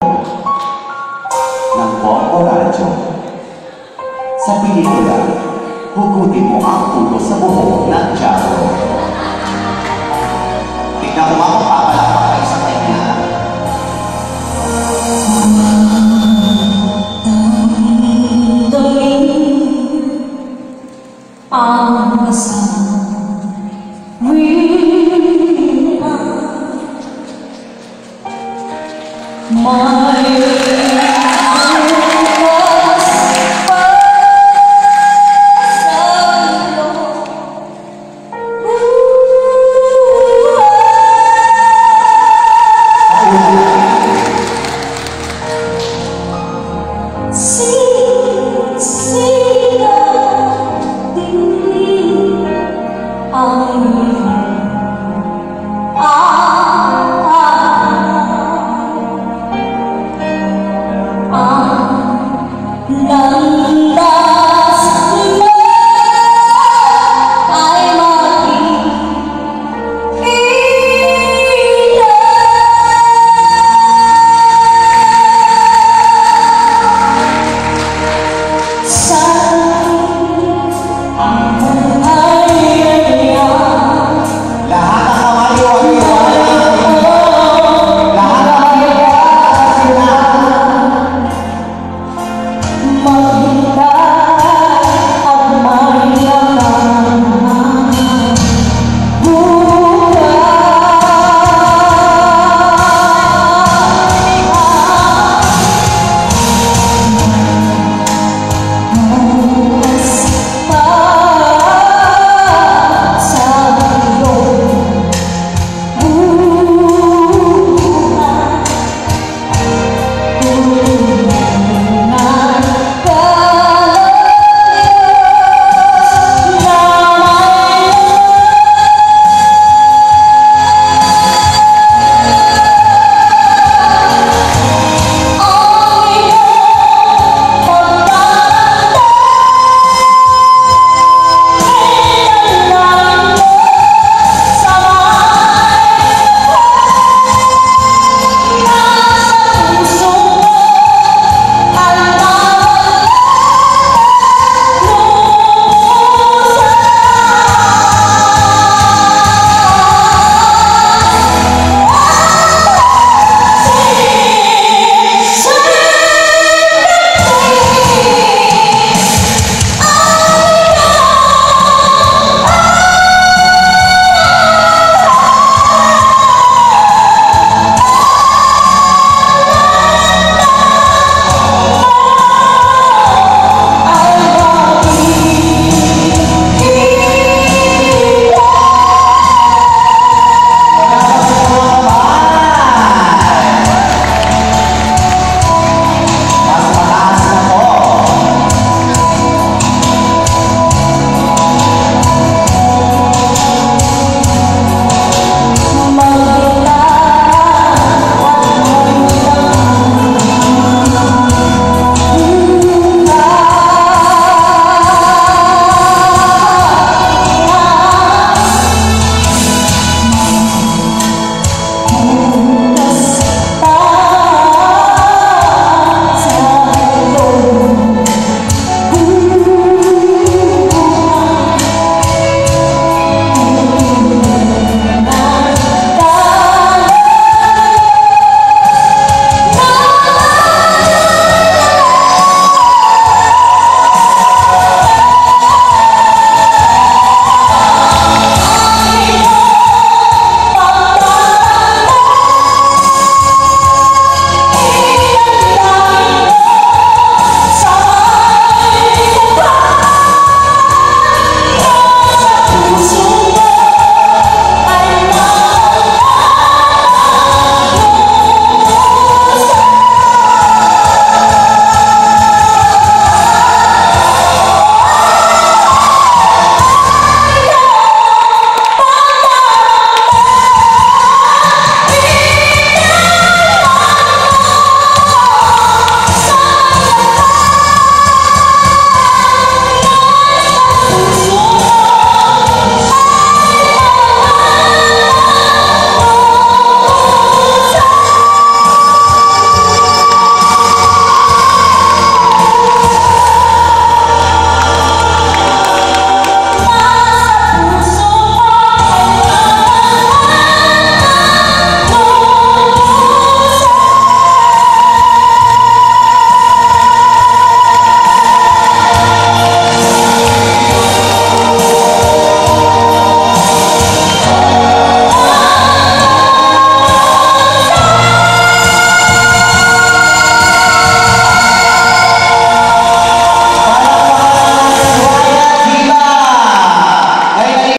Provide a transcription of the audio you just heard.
ng Bobo Radyo. Sa pelikula, hugutin mo ang pulo sa buhok ng Tiago. Tignan mo mga papalakpak kayo sa kanya. ang kasawian Amen. 감사합니다.